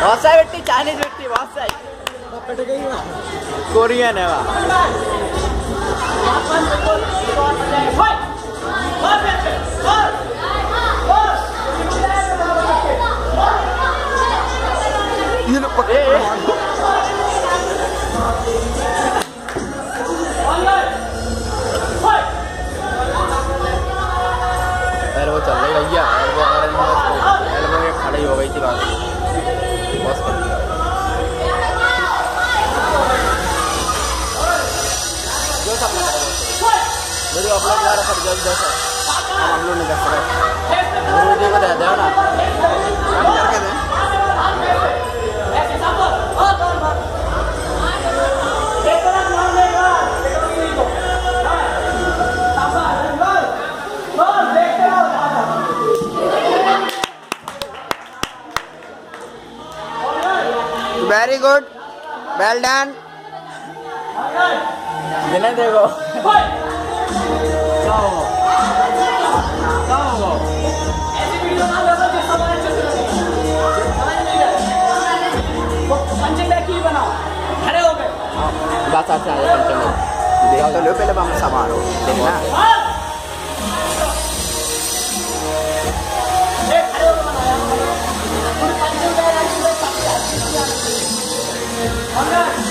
वासाई बेटी चाइनीज़ बेटी वासाई। कोरियन है वाह। ये लोग पकड़े। एल्बो चल रही भैया एल्बो अगर एल्बो में खड़ी हो गई थी बात बस कर दिया जो सब ना करो मेरे अपलोड कर रखा जल्द जैसा हम अपलोड नहीं कर सकते गुरु जी को दे Very good well done जिन्हें देखो बस अच्छा है देख तो लो पहले हम संभालो। देखना ¡Hola!